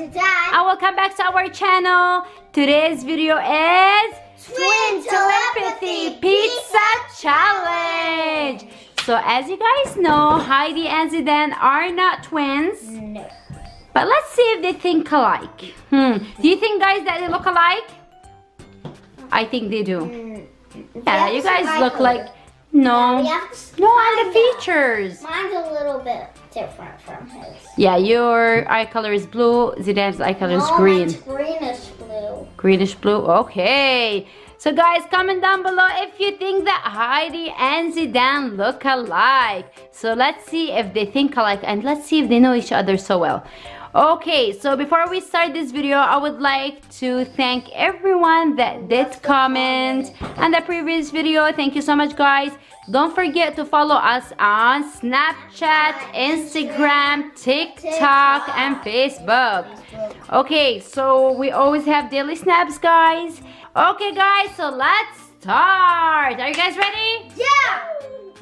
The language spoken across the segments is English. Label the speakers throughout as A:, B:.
A: Zidane.
B: And welcome back to our channel. Today's video is
A: Twin Telepathy
B: Pizza Challenge. So as you guys know, Heidi and Zidane are not twins.
A: No.
B: But let's see if they think alike. Hmm. Do you think guys that they look alike? I think they do.
A: Mm.
B: Yeah, you guys look like no. No, on the features.
A: Mine's a little bit different from his.
B: Yeah, your eye color is blue. Zidane's eye color is green.
A: greenish blue.
B: Greenish blue. Okay. So guys, comment down below if you think that Heidi and Zidane look alike. So let's see if they think alike and let's see if they know each other so well. Okay, so before we start this video, I would like to thank everyone that did comment on the previous video. Thank you so much, guys. Don't forget to follow us on Snapchat, Instagram, TikTok, and Facebook. Okay, so we always have daily snaps, guys. Okay, guys, so let's start. Are you guys ready?
A: Yeah!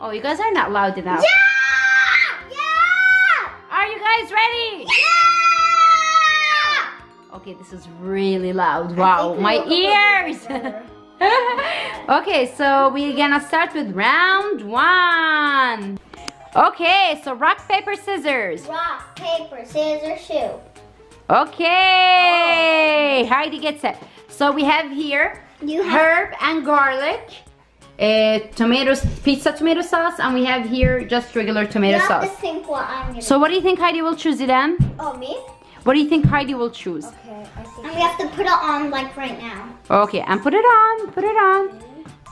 B: Oh, you guys are not loud enough.
A: Yeah! Yeah!
B: Are you guys ready?
A: Yeah!
B: Okay, this is really loud. Wow, my
A: we look a
B: ears. okay, so we're gonna start with round one. Okay, so rock, paper, scissors.
A: Rock, paper, scissors, shoe.
B: Okay, Heidi gets it. So we have here
A: You
B: herb and garlic, uh, tomatoes, pizza tomato sauce, and we have here just regular tomato
A: you
B: sauce.
A: what
B: So what do you think Heidi will choose it then?
A: Oh, me?
B: What do you think Heidi will choose?
A: Okay, I think. And we have to put it on like right now.
B: Okay, and put it on, put it on.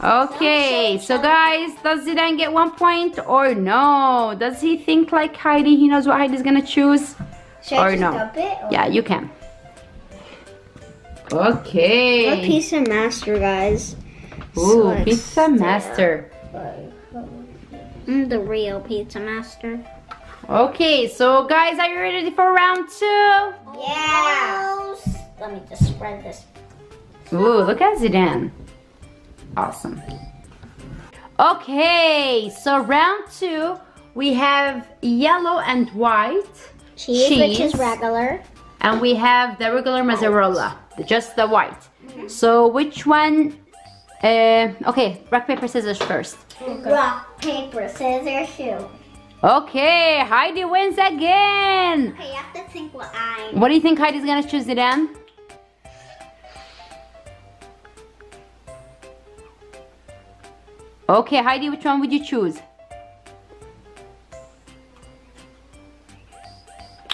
B: Okay, so
A: so.
B: guys, does Zidane get one point or no? Does he think like Heidi? He knows what Heidi's gonna choose?
A: Should I
B: Or
A: just
B: no.
A: dump it? or-
B: Yeah, you can. Okay.
C: Pizza Master, guys.
B: Ooh,
C: So
B: Pizza Master.
C: I'm the real Pizza Master.
B: Okay, so guys, are you ready for round two?
A: Yeah. Let me just spread this.
B: Ooh, look at Zidane. Awesome. Okay, so round two, we have yellow and white.
A: Cheese, which is regular.
B: And we have the regular mozzarella, just the white. So which one? Uh, okay, rock, paper, scissors first.
A: Rock, paper, scissors, shoe.
B: Okay, Heidi wins again.
A: Okay, you have to think what I'm.
B: What do you think Heidi's gonna choose it in? Okay, Heidi, which one would you choose?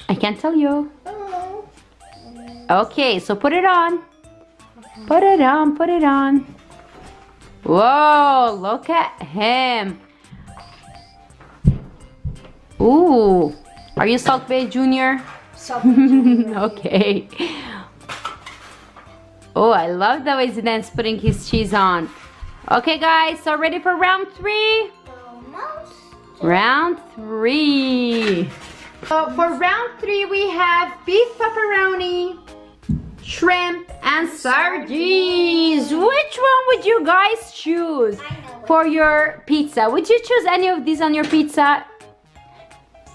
B: I can't tell you. Okay, so put it on. Put it on, put it on. Whoa, look at him. Ooh, are you Salt Bae Junior? okay. Oh, I love the way Zidane's putting his cheese on. Okay, guys, so ready for round three?
A: Almost.
B: Round three. So for round three, we have beef pepperoni, shrimp, and sardines. Which one would you guys choose for your pizza? Would you choose any of these on your pizza?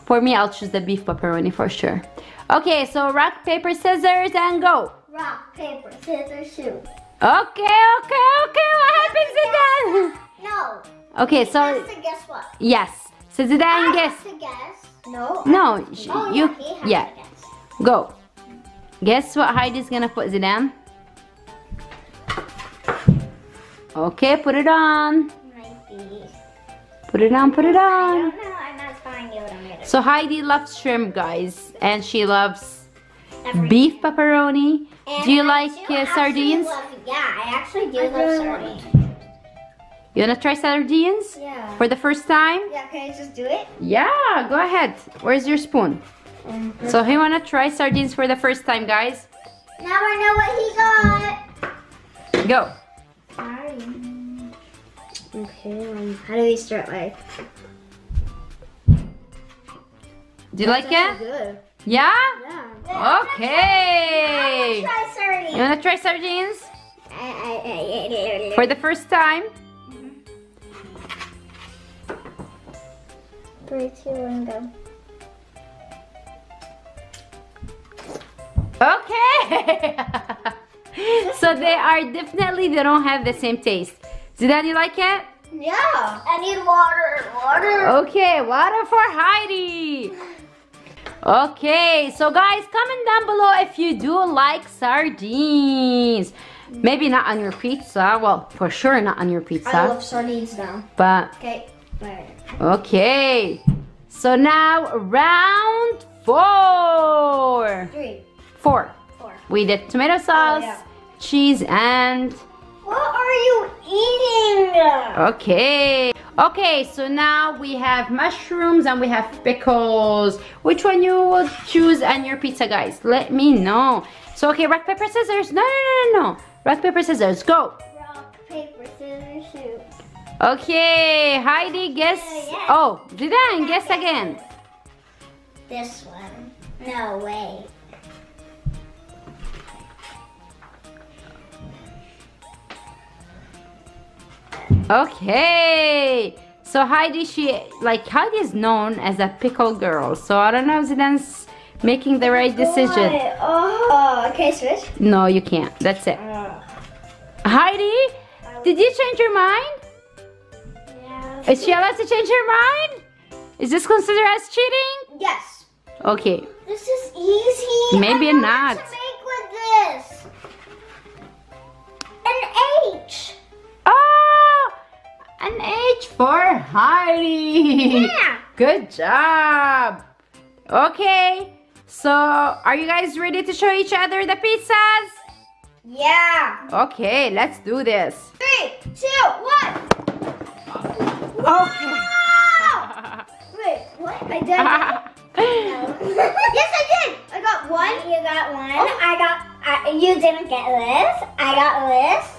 B: For me, I'll choose the beef pepperoni for sure. Okay, so rock, paper, scissors, and go.
A: Rock, paper, scissors, shoe.
B: Okay, okay, okay. What happens Zidane?
A: No.
B: Okay,
A: So, has to guess what?
B: yes. So Zidane,
A: I
B: guess.
A: to guess. No.
B: No,
A: Oh,
B: you.
A: yeah, he has
B: Yeah,
A: to guess.
B: go. Guess what Heidi's gonna put Zidane? Okay, put it on. Put it on, put it on.
A: don't know. I'm not telling you what I'm gonna
B: So Heidi loves shrimp, guys, and she loves
A: Every-
B: beef pepperoni.
A: And
B: Do you
A: I
B: like
A: do
B: uh, sardines?
A: love- yeah, I actually do
C: I
A: love
C: really
A: sardines.
B: You wanna try sardines
A: Yeah.
B: for the first time?
A: Yeah, can I just do it?
B: Yeah, go ahead. Where's your spoon? So he wanna try sardines for the first time, guys.
A: Now I know what he got.
B: Go.
A: Sorry.
C: Okay, um, how do we start? Like,
B: Do you like it?
C: Good.
B: Yeah?
C: Yeah.
B: Okay.
A: Try sardines.
B: You wanna try sardines
A: For
B: for the first time? Mm-hmm.
A: three, two, one, go.
B: Okay. so they are definitely they don't have the same taste. Zidane, you like it?
A: Yeah. I need water. Water.
B: Okay, water for Heidi. Okay, so guys, comment down below if you do like sardines. Maybe not on your pizza. Well, for sure not on your pizza.
A: I love sardines now.
B: But
A: Okay.
B: Okay. So now round four.
A: Three.
B: Four.
A: Four.
B: We did tomato sauce, oh,
A: yeah.
B: cheese, and
A: What are you eating?
B: okay. Okay, so now we have mushrooms and we have pickles. Which one you will choose on your pizza, guys? Let me know. So okay, rock paper scissors. No, no, no, no, no. Rock paper scissors. Go.
A: Rock, paper, scissors, shoot.
B: Okay, Heidi, guess.
A: Yeah, yeah.
B: Oh, Zidane, guess again.
A: This one. No way.
B: Okay. So Heidi, she like Heidi is known as a pickle girl. So I don't know if Zidane's making the right decision.
A: What? Oh, okay, switch.
B: No, you can't. That's it. Ah. Heidi, did you change your mind?
A: Yeah.
B: Is she allowed to change her mind? Is this considered as cheating?
A: Yes.
B: Okay.
A: This is easy.
B: Maybe not. For Heidi.
A: Yeah.
B: Good job. Okay. So, are you guys ready to show each other the pizzas?
A: Yeah.
B: Okay, let's do this.
A: Three, two, one.
B: Okay.
A: Wow! Wait, what? I did. yes, I did. I got one. You got one. Oh. I got. I, you didn't get this. I got this.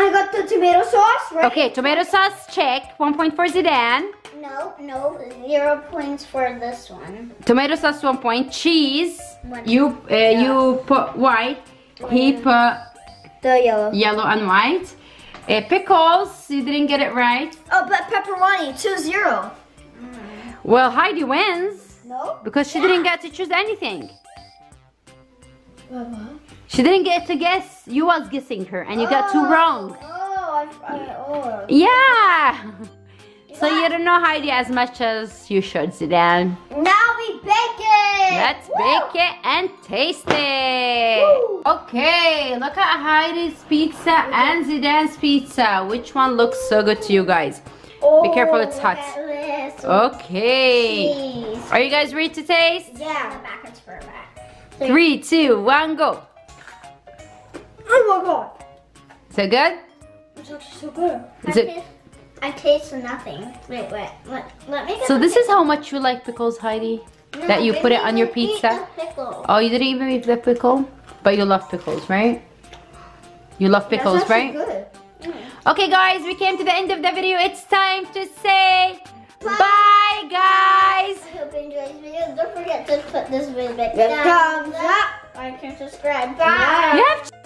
A: I got the tomato sauce. Right?
B: okay, tomato sauce check. One point for Zidane.
A: No, no, zero points for this one.
B: Tomato sauce one point. Cheese.
A: One.
B: You uh, you put white. He put
A: The yellow.
B: yellow and white. Uh, pickles. You didn't get it right.
A: Oh, but pepperoni, two zero.
B: Well, Heidi wins
A: No.
B: because she didn't get to choose anything. She didn't get to guess. You was guessing her, and you got two oh, wrong.
A: Oh, I, I, oh.
B: Yeah. So you don't know Heidi as much as you should, Zidane.
A: Now we bake it.
B: Let's
A: Woo!
B: bake it and taste it.
A: Woo!
B: Okay, look at Heidi's pizza and Zidane's pizza. Which one looks so good to you guys?
A: Oh,
B: careful, it's hot.
A: look at this.
B: Okay.
A: Cheese.
B: Are you guys ready to taste?
A: Yeah. Backwards for back.
B: Three, two, one, go.
A: Oh my god.
B: So good?
A: It's actually so good.
B: Is
A: I
B: it-
A: Taste, I taste nothing. Wait, wait. Let, let me get
B: So
A: the
B: this is how much you like pickles, Heidi?
A: No,
B: that you put it on your
A: didn't eat
B: pizza?
A: the pickle.
B: Oh, you didn't even eat the pickle? But you love pickles, right? You love pickles,
A: That's actually
B: right?
A: Good. Mm.
B: Okay, guys, we came to the end of the video. It's time to say bye, guys.
A: I hope you enjoyed this video. Don't forget to put this video back down. Thumbs up. Like and subscribe. Bye.
B: You have